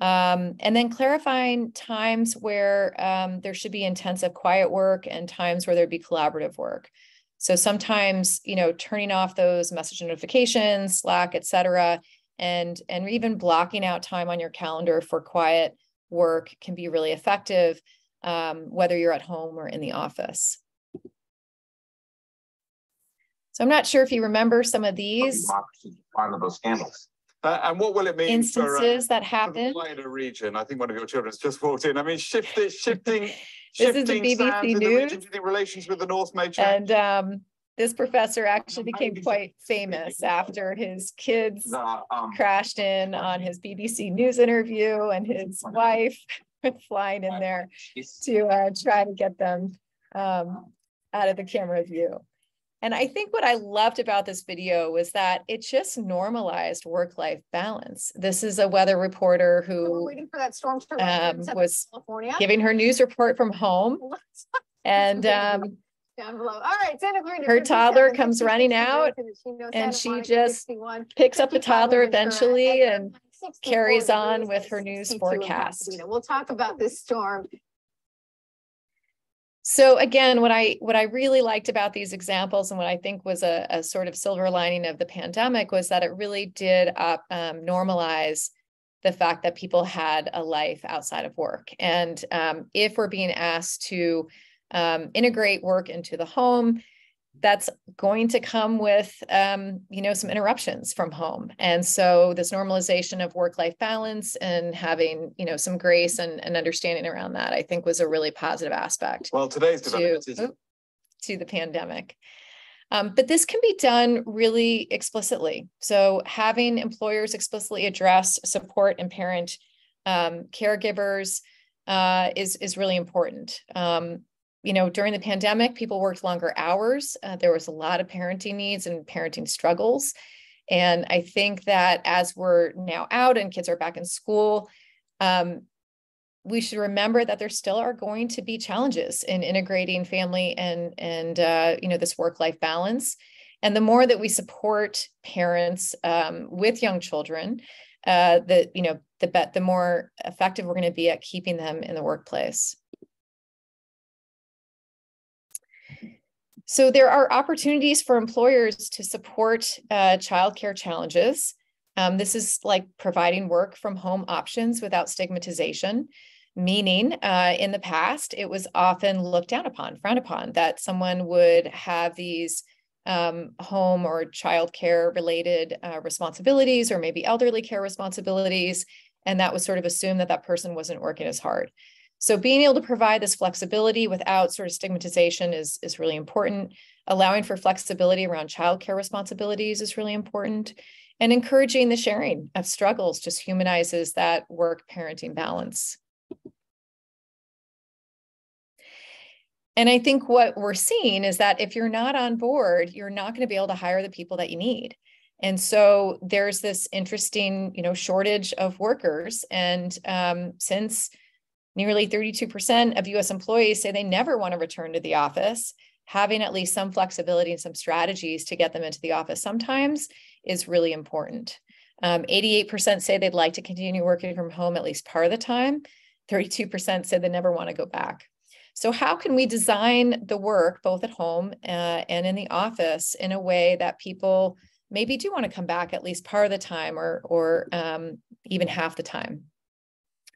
Um, and then clarifying times where um, there should be intensive quiet work and times where there'd be collaborative work. So sometimes, you know, turning off those message notifications, Slack, et cetera, and, and even blocking out time on your calendar for quiet work can be really effective, um, whether you're at home or in the office. So I'm not sure if you remember some of these. Part of those scandals. Uh, and what will it mean instances for, uh, that happen. The wider region? I think one of your children's just walked in. I mean, shifting, shifting, This shifting is the BBC in the News. region. Do you think relations with the North may change? And um, this professor actually became quite famous after his kids No, um, crashed in on his BBC News interview and his wife went flying in there to uh, try to get them um, out of the camera view. And I think what I loved about this video was that it just normalized work-life balance. This is a weather reporter who waiting for that storm to. um, was California. giving her news report from home. And um, Down below. All right. Santa Clarita, Her toddler comes running out, and she just 61, picks up the toddler eventually and carries on with her news forecast. We'll talk about this storm. So again, what I what I really liked about these examples and what I think was a, a sort of silver lining of the pandemic was that it really did up, um, normalize the fact that people had a life outside of work. And um, if we're being asked to um, integrate work into the home, that's going to come with um, you know some interruptions from home. And so this normalization of work-life balance and having you know some grace and, and understanding around that i think was a really positive aspect well, today's to, to the pandemic. Um, but this can be done really explicitly. So having employers explicitly address support and parent um, caregivers uh, is is really important. Um, you know, during the pandemic, people worked longer hours. Uh, there was a lot of parenting needs and parenting struggles. And I think that as we're now out and kids are back in school, um, we should remember that there still are going to be challenges in integrating family and and uh, you know this work life balance. And the more that we support parents um, with young children, uh, the you know the bet the more effective we're going to be at keeping them in the workplace. So there are opportunities for employers to support uh, childcare challenges. Um, this is like providing work from home options without stigmatization, meaning uh, in the past, it was often looked down upon, frowned upon, that someone would have these um, home or childcare related uh, responsibilities or maybe elderly care responsibilities. And that was sort of assumed that that person wasn't working as hard. So being able to provide this flexibility without sort of stigmatization is, is really important. Allowing for flexibility around childcare responsibilities is really important. And encouraging the sharing of struggles just humanizes that work parenting balance. And I think what we're seeing is that if you're not on board, you're not going to be able to hire the people that you need. And so there's this interesting, you know, shortage of workers. And um, since Nearly 32% of US employees say they never want to return to the office. Having at least some flexibility and some strategies to get them into the office sometimes is really important. Um, 88% say they'd like to continue working from home at least part of the time. 32% said they never want to go back. So, how can we design the work both at home uh, and in the office in a way that people maybe do want to come back at least part of the time or, or um, even half the time?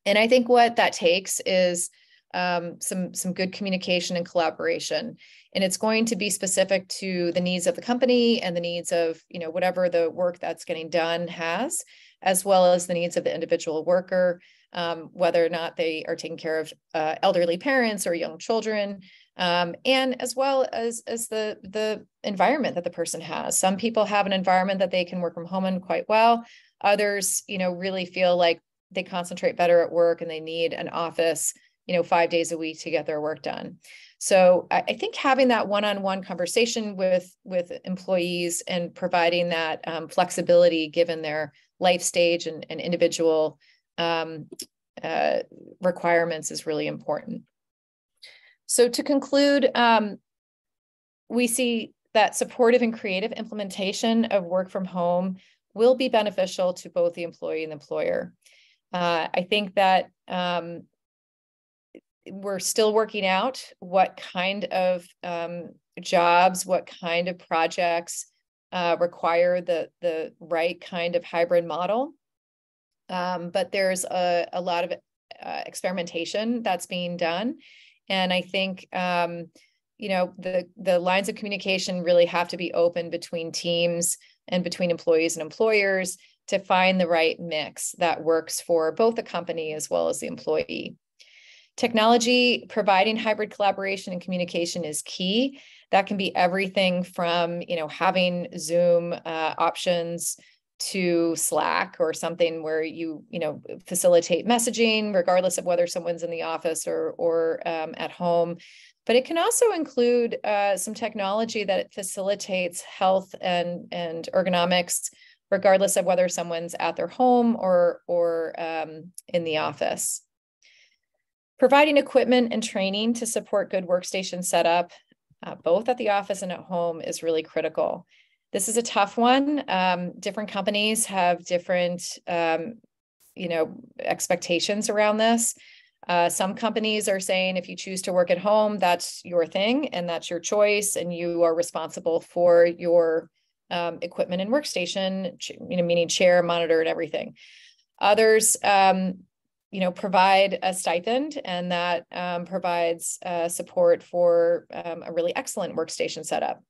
And I think what that takes is um, some some good communication and collaboration, and it's going to be specific to the needs of the company and the needs of you know whatever the work that's getting done has, as well as the needs of the individual worker, um, whether or not they are taking care of uh, elderly parents or young children, um, and as well as as the the environment that the person has. Some people have an environment that they can work from home in quite well. Others, you know, really feel like they concentrate better at work and they need an office you know five days a week to get their work done. So i, think having that one-on-one conversation with with employees and providing that um, flexibility given their life stage and, and individual um, uh, requirements is really important. So to conclude um, we see that supportive and creative implementation of work from home will be beneficial to both the employee and the employer uh, I think that um, we're still working out what kind of um, jobs, what kind of projects uh, require the the right kind of hybrid model. Um, but there's a, a lot of uh, experimentation that's being done, and I think um, you know the the lines of communication really have to be open between teams and between employees and employers to find the right mix that works for both the company as well as the employee. Technology providing hybrid collaboration and communication is key. That can be everything from you know having Zoom uh, options to Slack or something where you you know facilitate messaging regardless of whether someone's in the office or or um, at home. But it can also include uh, some technology that facilitates health and and ergonomics regardless of whether someone's at their home or or um, in the office. Providing equipment and training to support good workstation setup, uh, both at the office and at home, is really critical. This is a tough one. Um, different companies have different, um, you know, expectations around this. Uh, some companies are saying if you choose to work at home, that's your thing and that's your choice, and you are responsible for your um, equipment and workstation, you know, meaning chair, monitor, and everything. Others um, you know, provide a stipend and that um, provides uh, support for um, a really excellent workstation setup.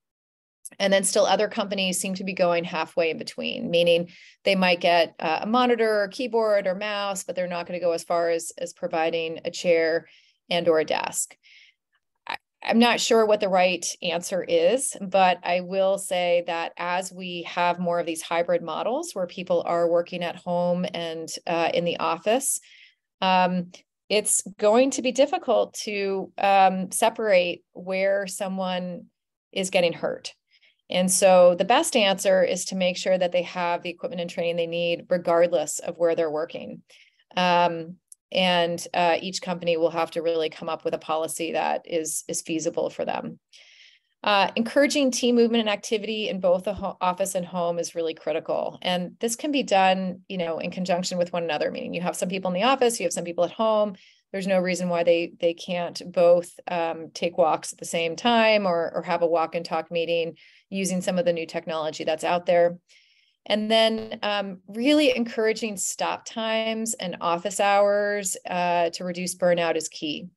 And then still other companies seem to be going halfway in between, meaning they might get uh, a monitor or keyboard or mouse, but they're not going to go as far as, as providing a chair and or a desk. I'm not sure what the right answer is, but I will say that as we have more of these hybrid models where people are working at home and uh, in the office, um, it's going to be difficult to um, separate where someone is getting hurt. And so the best answer is to make sure that they have the equipment and training they need, regardless of where they're working. Um, and uh, each company will have to really come up with a policy that is, is feasible for them. Uh, encouraging team movement and activity in both the office and home is really critical. And this can be done, you know, in conjunction with one another, meaning you have some people in the office, you have some people at home. There's no reason why they they can't both um, take walks at the same time or, or have a walk and talk meeting using some of the new technology that's out there. And then um, really encouraging stop times and office hours uh, to reduce burnout is key.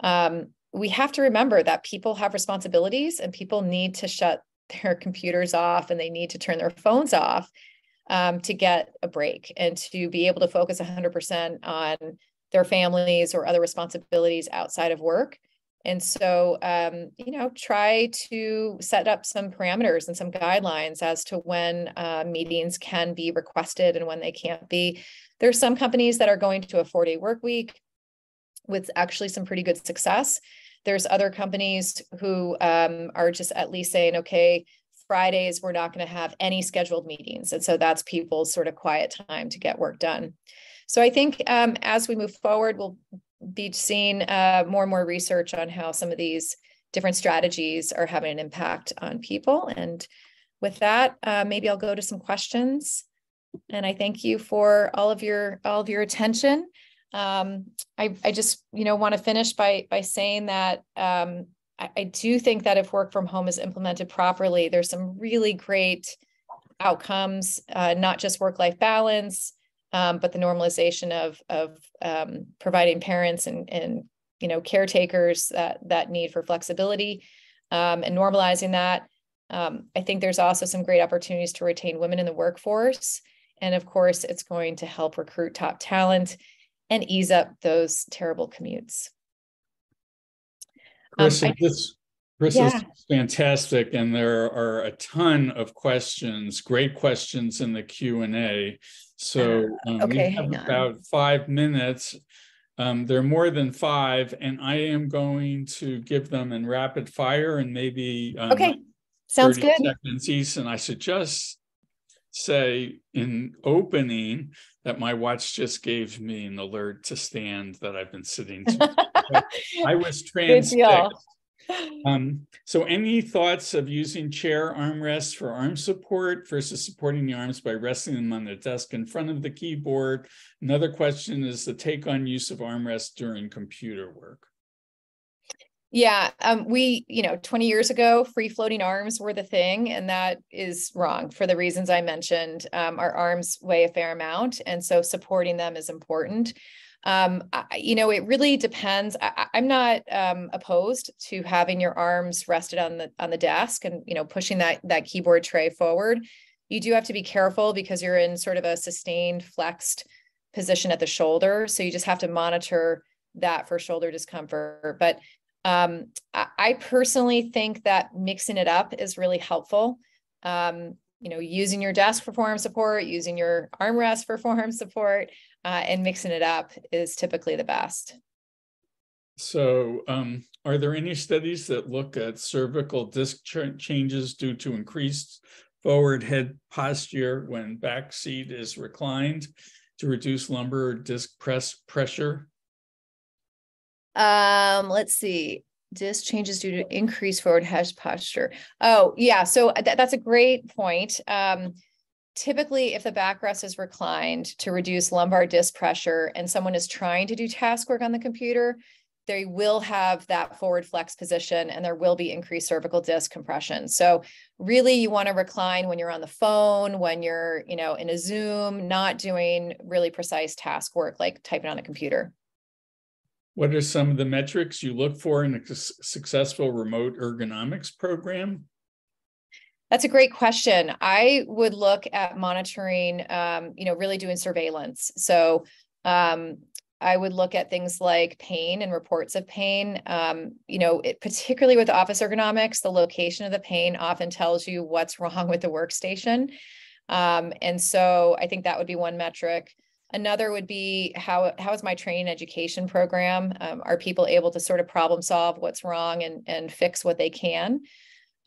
Um, we have to remember that people have responsibilities and people need to shut their computers off and they need to turn their phones off um, to get a break and to be able to focus 100% on their families or other responsibilities outside of work. And so, um, you know, try to set up some parameters and some guidelines as to when uh, meetings can be requested and when they can't be. There's some companies that are going to a four day work week with actually some pretty good success. There's other companies who um, are just at least saying, okay, Fridays, we're not going to have any scheduled meetings. And so that's people's sort of quiet time to get work done. So I think um, as we move forward, we'll be seeing uh, more and more research on how some of these different strategies are having an impact on people. And with that, uh, maybe I'll go to some questions. And I thank you for all of your all of your attention um, I, I just you know want to finish by by saying that um, I, I do think that if work from home is implemented properly, there's some really great outcomes, uh, not just work life balance, um, but the normalization of of um, providing parents and and you know caretakers that that need for flexibility um, and normalizing that. Um, I think there's also some great opportunities to retain women in the workforce. And of course, it's going to help recruit top talent and ease up those terrible commutes. Um, I, this Chris yeah. is fantastic, and there are a ton of questions, great questions in the Q and A. So uh, um, okay, we have about five minutes. Um, there are more than five, and I am going to give them in rapid fire and maybe um, okay, sounds good. Seconds each, and I should just say in opening that my watch just gave me an alert to stand that I've been sitting to. I was transfixed. Um, so any thoughts of using chair armrests for arm support versus supporting the arms by resting them on the desk in front of the keyboard? Another question is the take on use of armrests during computer work. Yeah, um, we, you know, 20 years ago, free floating arms were the thing, and that is wrong for the reasons I mentioned. Um, our arms weigh a fair amount, and so supporting them is important. Um, I, you know, it really depends. I, am not um, opposed to having your arms rested on the on the desk and you know pushing that that keyboard tray forward. you do have to be careful because you're in sort of a sustained flexed position at the shoulder. So you just have to monitor that for shoulder discomfort. But um, I, I, personally think that mixing it up is really helpful. Um, you know, using your desk for forearm support, using your armrest for forearm support, uh, and mixing it up is typically the best. So, um, are there any studies that look at cervical disc ch changes due to increased forward head posture when back seat is reclined to reduce lumbar disc press pressure? Um, let's see. Disc changes due to increased forward head posture. Oh, yeah. So th that's a great point. Um, typically, if the backrest is reclined to reduce lumbar disc pressure and someone is trying to do task work on the computer, they will have that forward flex position and there will be increased cervical disc compression. So really you want to recline when you're on the phone, when you're, you know, in a Zoom, not doing really precise task work like typing on a computer. What are some of the metrics you look for in a successful remote ergonomics program? That's a great question. I would look at monitoring, um, you know, really doing surveillance. So um, I would look at things like pain and reports of pain. Um, you know, it, particularly with office ergonomics, the location of the pain often tells you what's wrong with the workstation. Um, and so I think that would be one metric. Another would be how how is my training education program? Um, are people able to sort of problem solve what's wrong and and fix what they can?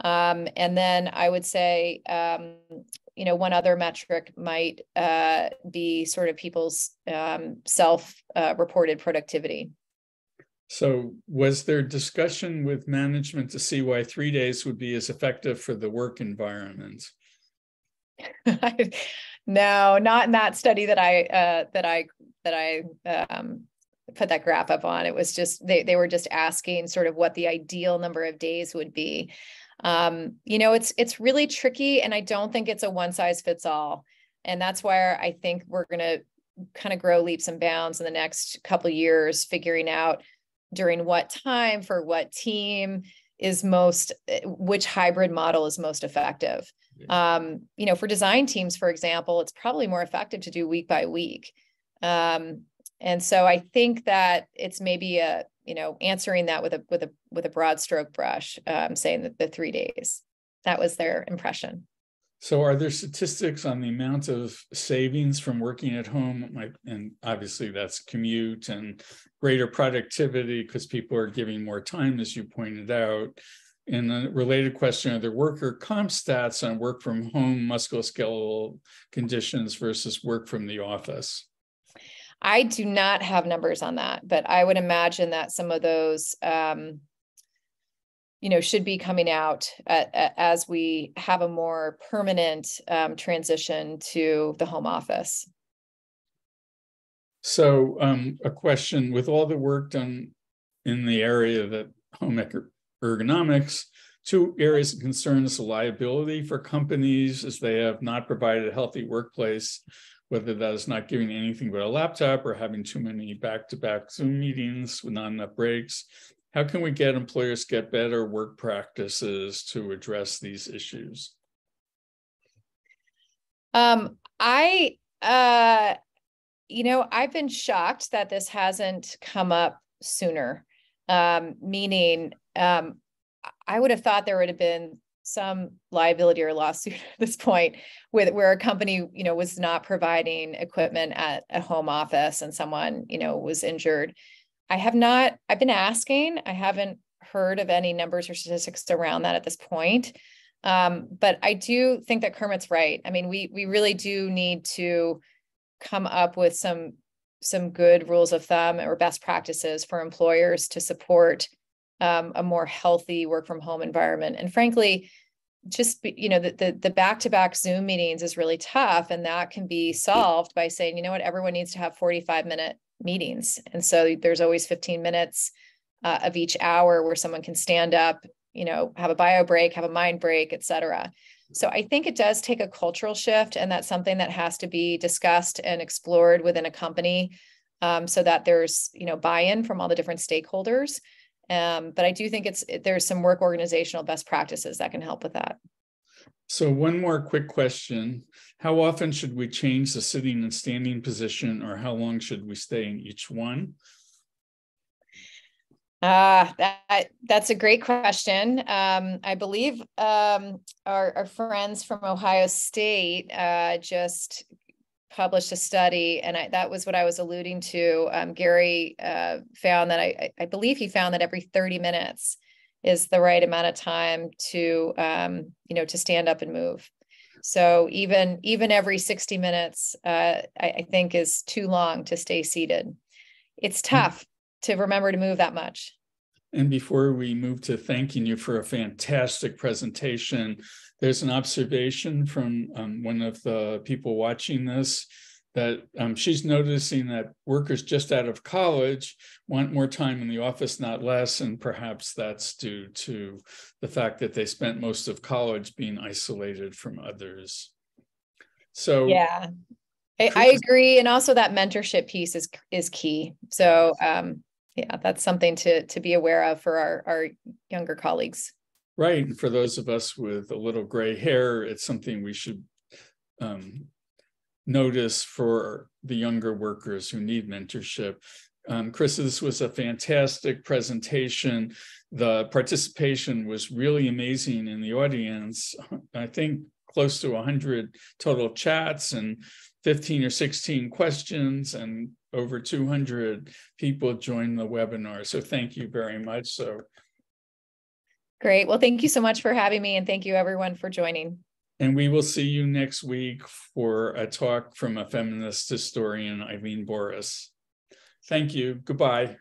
Um, and then I would say, um, you know, one other metric might uh, be sort of people's um, self-reported uh, productivity. So was there discussion with management to see why three days would be as effective for the work environment? no, not in that study that I uh, that I that I um, put that graph up on. It was just they they were just asking sort of what the ideal number of days would be um, you know it's it's really tricky and i don't think it's a one size fits all. And that's why i think we're going to kind of grow leaps and bounds in the next couple years figuring out during what time for what team is most eh, which hybrid model is most effective. Um, you know for design teams for example it's probably more effective to do week by week. Um, and so i think that it's maybe a you know, answering that with a with a with a broad stroke brush, um, saying that the three days. That was their impression. So, are there statistics on the amount of savings from working at home? And obviously, that's commute and greater productivity because people are giving more time, as you pointed out. And a related question Are there worker comp stats on work from home musculoskeletal conditions versus work from the office? I do not have numbers on that, but I would imagine that some of those, um, you know, should be coming out at, at, as we have a more permanent um, transition to the home office. So, um, a question with all the work done in the area that home ergonomics, two areas of concern is the liability for companies as they have not provided a healthy workplace whether that is not giving anything but a laptop or having too many back-to-back Zoom meetings with not enough breaks. How can we get employers to get better work practices to address these issues? Um, I, uh, you know, I've been shocked that this hasn't come up sooner. Um, meaning, um, I would have thought there would have been some liability or lawsuit at this point with where a company you know was not providing equipment at a home office and someone you know was injured. I have not i've been asking. I haven't heard of any numbers or statistics around that at this point. Um, but i do think that kermit's right. I mean we we really do need to come up with some some good rules of thumb or best practices for employers to support um, a more healthy work from home environment. And frankly, just you know the, the the back-to-back zoom meetings is really tough and that can be solved by saying you know what? Everyone needs to have 45 minute meetings. And so there's always 15 minutes uh, of each hour where someone can stand up you know have a bio break have a mind break etc so i think it does take a cultural shift and that's something that has to be discussed and explored within a company um, so that there's you know buy-in from all the different stakeholders um, but I do think it's there's some work organizational best practices that can help with that. So one more quick question. How often should we change the sitting and standing position or how long should we stay in each one? Uh, that that's a great question. Um, I believe um, our, our friends from Ohio State uh, just published a study, and I, that was what I was alluding to. Um, Gary uh, found that I, I believe he found that every 30 minutes is the right amount of time to um, you know to stand up and move. So even even every 60 minutes, uh, I, I think is too long to stay seated. It's tough to remember to move that much. And before we move to thanking you for a fantastic presentation, there's an observation from um, one of the people watching this that um, she's noticing that workers just out of college want more time in the office, not less. And perhaps that's due to the fact that they spent most of college being isolated from others. So, yeah, I, I agree. And also that mentorship piece is, is key. So, um, yeah, that's something to to be aware of for our our younger colleagues. Right, and for those of us with a little gray hair, it's something we should um, notice for the younger workers who need mentorship. Um, Chris, this was a fantastic presentation. The participation was really amazing in the audience. I think close to 100 total chats and 15 or 16 questions and over 200 people joined the webinar. So thank you very much. So great. Well, thank you so much for having me and thank you everyone for joining. And we will see you next week for a talk from a feminist historian, Eileen Boris. Thank you. Goodbye.